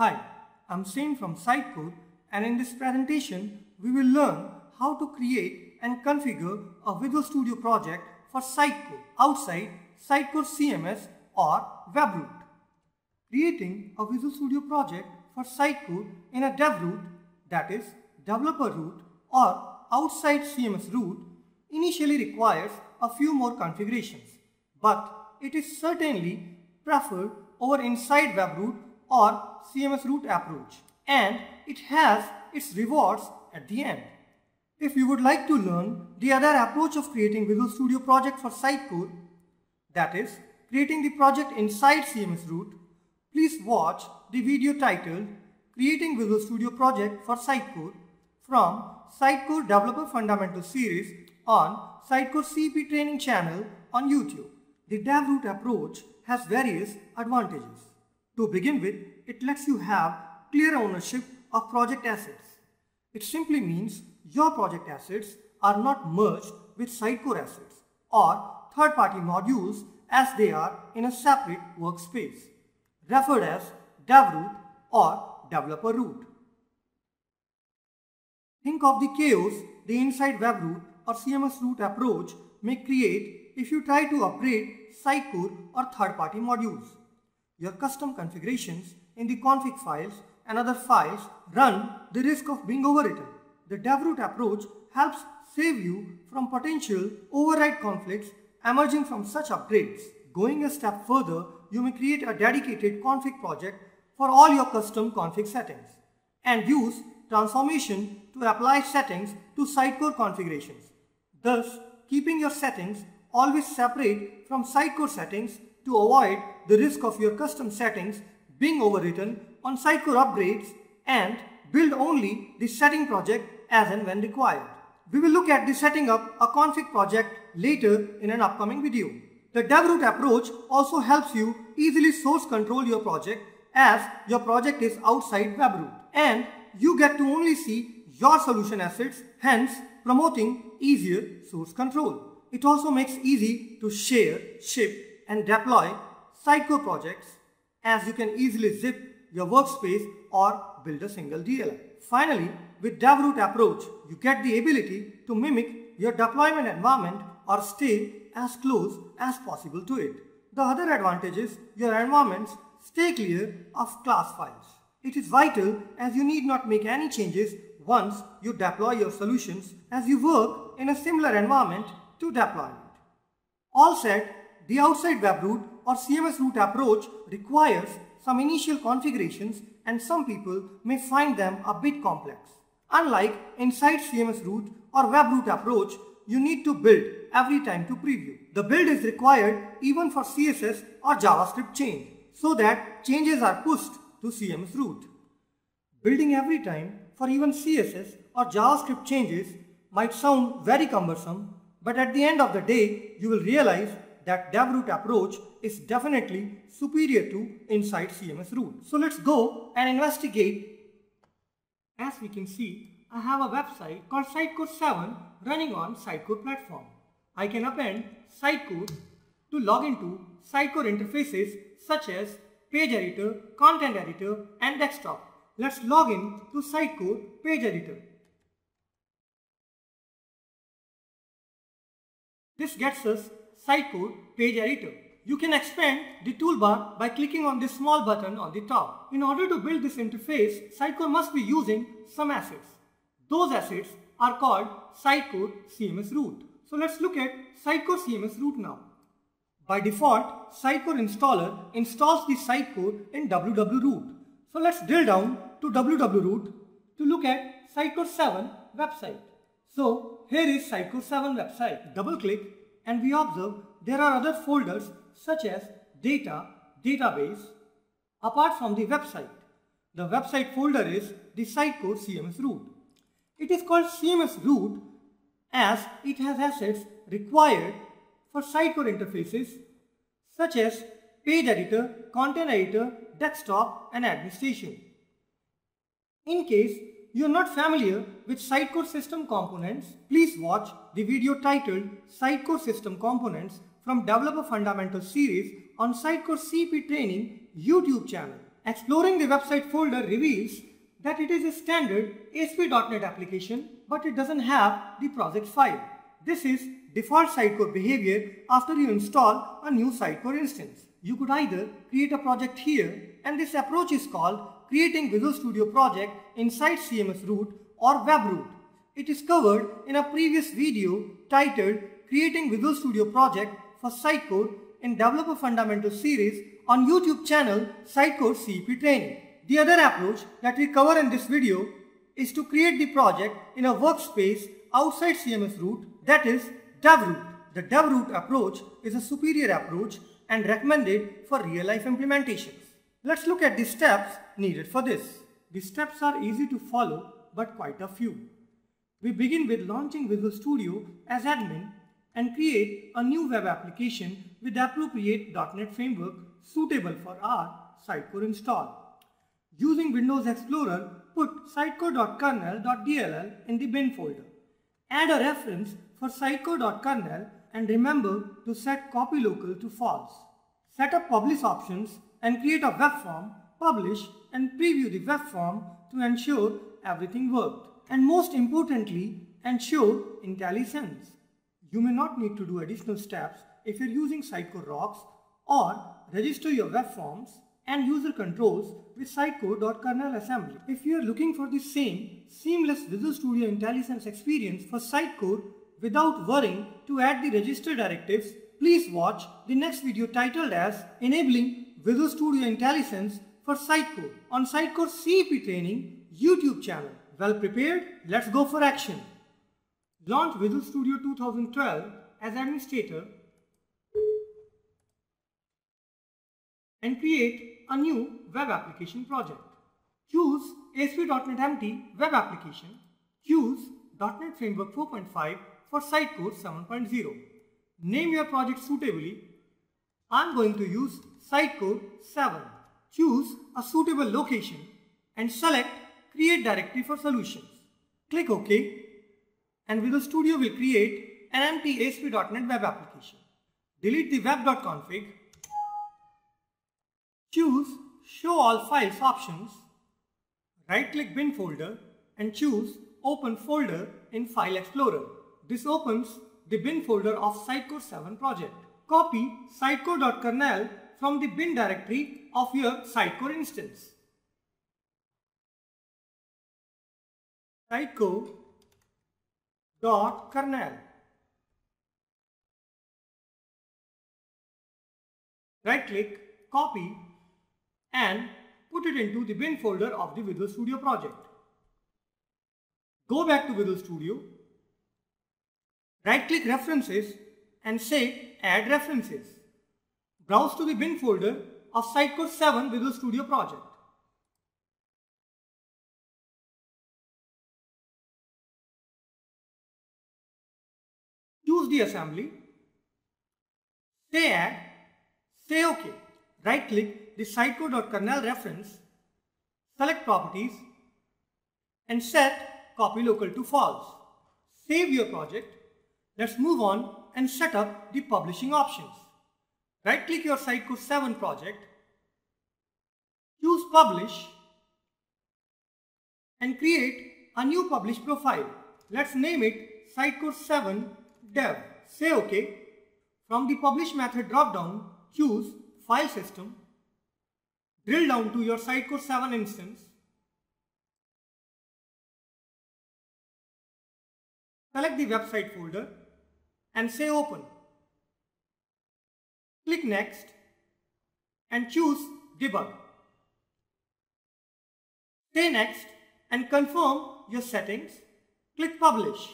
Hi, I'm Sen from Sitecore and in this presentation we will learn how to create and configure a Visual Studio project for Sitecore outside Sitecore CMS or WebRoot. Creating a Visual Studio project for Sitecore in a dev root that is developer root or outside CMS root initially requires a few more configurations but it is certainly preferred over inside WebRoot or CMS root approach and it has its rewards at the end. If you would like to learn the other approach of creating Visual Studio project for Sitecore, that is creating the project inside CMS root, please watch the video titled Creating Visual Studio Project for Sitecore from Sitecore Developer Fundamental Series on Sitecore CP training channel on YouTube. The DevRoot approach has various advantages. To begin with, it lets you have clear ownership of project assets. It simply means your project assets are not merged with Sitecore assets or third-party modules as they are in a separate workspace, referred as DevRoot or Developer Root. Think of the chaos the inside WebRoot or CMS root approach may create if you try to upgrade Sitecore or third-party modules. Your custom configurations in the config files and other files run the risk of being overwritten. The DevRoot approach helps save you from potential override conflicts emerging from such upgrades. Going a step further, you may create a dedicated config project for all your custom config settings and use transformation to apply settings to Sitecore configurations, thus keeping your settings always separate from Sitecore settings to avoid the risk of your custom settings being overwritten on Sitecore upgrades and build only the setting project as and when required. We will look at the setting up a config project later in an upcoming video. The DevRoot approach also helps you easily source control your project as your project is outside WebRoot and you get to only see your solution assets hence promoting easier source control. It also makes easy to share, ship and deploy Sitecore projects as you can easily zip your workspace or build a single DLL. Finally, with DevRoot approach, you get the ability to mimic your deployment environment or stay as close as possible to it. The other advantage is your environments stay clear of class files. It is vital as you need not make any changes once you deploy your solutions as you work in a similar environment to deployment. All said, the outside web WebRoot or CMS root approach requires some initial configurations and some people may find them a bit complex. Unlike inside CMS root or web WebRoot approach, you need to build every time to preview. The build is required even for CSS or JavaScript change so that changes are pushed to CMS root. Building every time for even CSS or JavaScript changes might sound very cumbersome, but at the end of the day, you will realize that DevRoot approach is definitely superior to inside CMS root. So let's go and investigate. As we can see, I have a website called Sitecore 7 running on Sitecore platform. I can append Sitecore to log into Sitecore interfaces such as page editor, content editor and desktop. Let's log in to Sitecore page editor. This gets us Sitecore page editor. You can expand the toolbar by clicking on this small button on the top. In order to build this interface, Sitecore must be using some assets. Those assets are called Sitecore CMS root. So let's look at Sitecore CMS root now. By default, Sitecore installer installs the Sitecore in www-root. So let's drill down to www-root to look at Sitecore 7 website. So here is Sitecore 7 website. Double click and we observe there are other folders such as data, database apart from the website. The website folder is the Sitecore CMS root. It is called CMS root as it has assets required for Sitecore interfaces such as page editor, content editor, desktop and administration. In case you are not familiar with Sitecore system components, please watch the video titled Sitecore system components from Developer Fundamentals series on Sitecore CP training YouTube channel. Exploring the website folder reveals that it is a standard ASP.NET application but it doesn't have the project file. This is default Sitecore behavior after you install a new Sitecore instance. You could either create a project here and this approach is called creating Visual Studio project inside CMS root or web root. It is covered in a previous video titled Creating Visual Studio Project for Sitecore in Developer Fundamental series on YouTube channel Sitecore CEP Training. The other approach that we cover in this video is to create the project in a workspace outside CMS root that is DevRoot. The DevRoot approach is a superior approach and recommended for real-life implementations. Let's look at the steps needed for this. The steps are easy to follow but quite a few. We begin with launching Visual Studio as admin and create a new web application with appropriate .NET framework suitable for our Sitecore install. Using Windows Explorer, put sitecore.kernel.dll in the bin folder. Add a reference for sitecore.kernel and remember to set copy local to false. Set up publish options and create a web form, publish and preview the web form to ensure everything worked. And most importantly, ensure IntelliSense. You may not need to do additional steps if you're using Sitecore Rocks or register your web forms and user controls with sitecore.kernel assembly. If you are looking for the same seamless Visual Studio IntelliSense experience for Sitecore without worrying to add the register directives, please watch the next video titled as Enabling Visual Studio IntelliSense for Sitecore on Sitecore CEP Training YouTube channel. Well prepared? Let's go for action. Launch Visual Studio 2012 as administrator and create a new web application project. Choose ASP.NET Empty Web Application. Choose .NET Framework 4.5 for Sitecore 7.0. Name your project suitably. I'm going to use Sitecore 7. Choose a suitable location and select Create Directory for Solutions. Click OK and Visual Studio will create an empty ASP.NET web application. Delete the web.config Choose Show All Files options. Right-click bin folder and choose Open folder in File Explorer. This opens the bin folder of Sitecore 7 project. Copy sitecore.kernel from the bin directory of your Sitecore instance. Sitecore.kernel Right click, copy and put it into the bin folder of the Visual Studio project. Go back to Visual Studio, right click references and say add references. Browse to the bin folder of Sitecore 7 Visual Studio project. Choose the assembly, say add, say OK. Right click the sitecore.kernel reference, select properties and set copy local to false. Save your project. Let's move on and set up the publishing options. Right click your Sitecore 7 project, choose publish and create a new publish profile. Let's name it Sitecore 7 dev. Say OK. From the publish method dropdown, choose file system, drill down to your Sitecore 7 instance, select the website folder and say open. Click next and choose debug. Say next and confirm your settings. Click publish.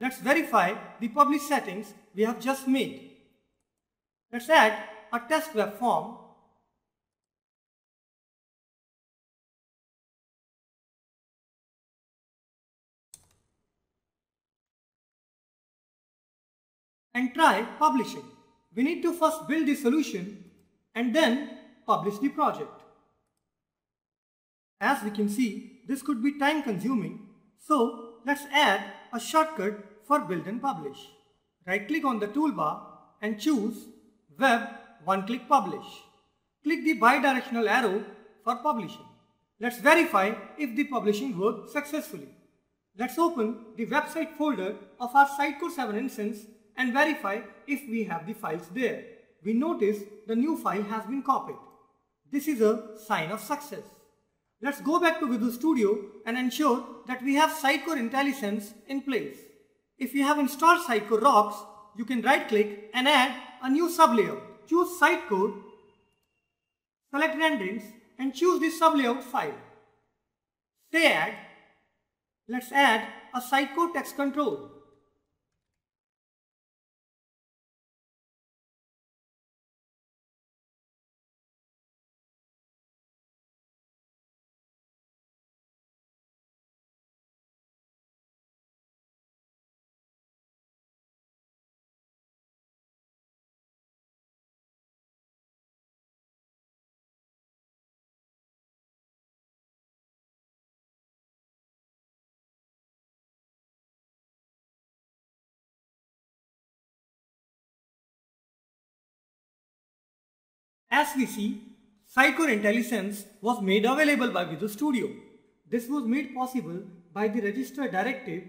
Let's verify the publish settings we have just made. Let's add a test web form and try publishing. We need to first build the solution and then publish the project. As we can see, this could be time consuming. So let's add a shortcut for build and publish. Right click on the toolbar and choose Web one-click publish. click the bidirectional arrow for publishing. Let's verify if the publishing worked successfully. Let's open the website folder of our Sitecore 7 instance and verify if we have the files there. We notice the new file has been copied. This is a sign of success. Let's go back to Visual Studio and ensure that we have Sitecore IntelliSense in place. If you have installed Sitecore Rocks, you can right click and add a new sublayout. Choose Sitecore, select renderings and choose the sublayout file. Say add. Let's add a Sitecore text control. As we see, Sitecore IntelliSense was made available by Visual Studio. This was made possible by the register directive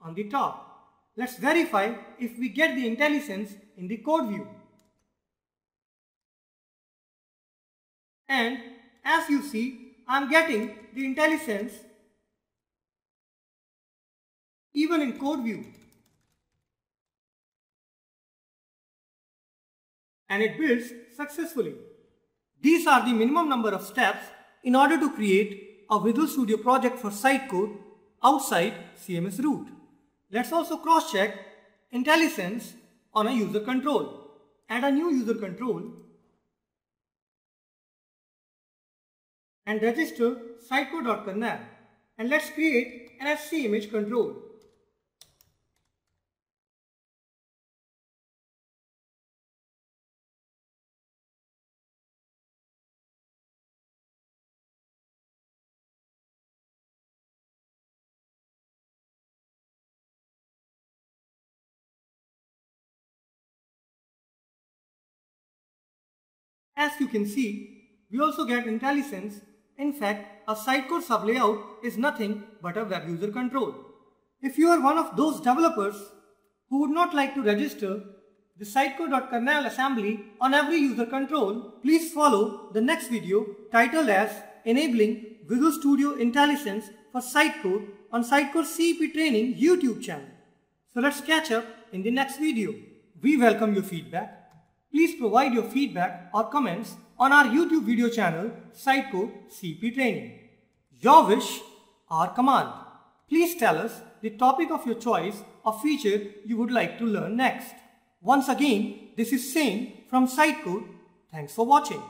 on the top. Let's verify if we get the IntelliSense in the code view. And as you see, I am getting the IntelliSense even in code view. And it builds successfully. These are the minimum number of steps in order to create a Visual Studio project for Sitecore outside CMS root. Let's also cross-check IntelliSense on a user control. Add a new user control and register sitecore.kernel and let's create an SC image control. As you can see, we also get IntelliSense. In fact, a Sitecore sublayout is nothing but a web user control. If you are one of those developers who would not like to register the sitecore.kernel assembly on every user control, please follow the next video titled as Enabling Visual Studio IntelliSense for Sitecore on Sitecore CEP Training YouTube channel. So let's catch up in the next video. We welcome your feedback Please provide your feedback or comments on our YouTube video channel Sitecore CP Training. Your wish, our command. Please tell us the topic of your choice or feature you would like to learn next. Once again, this is Sen from Sitecore. Thanks for watching.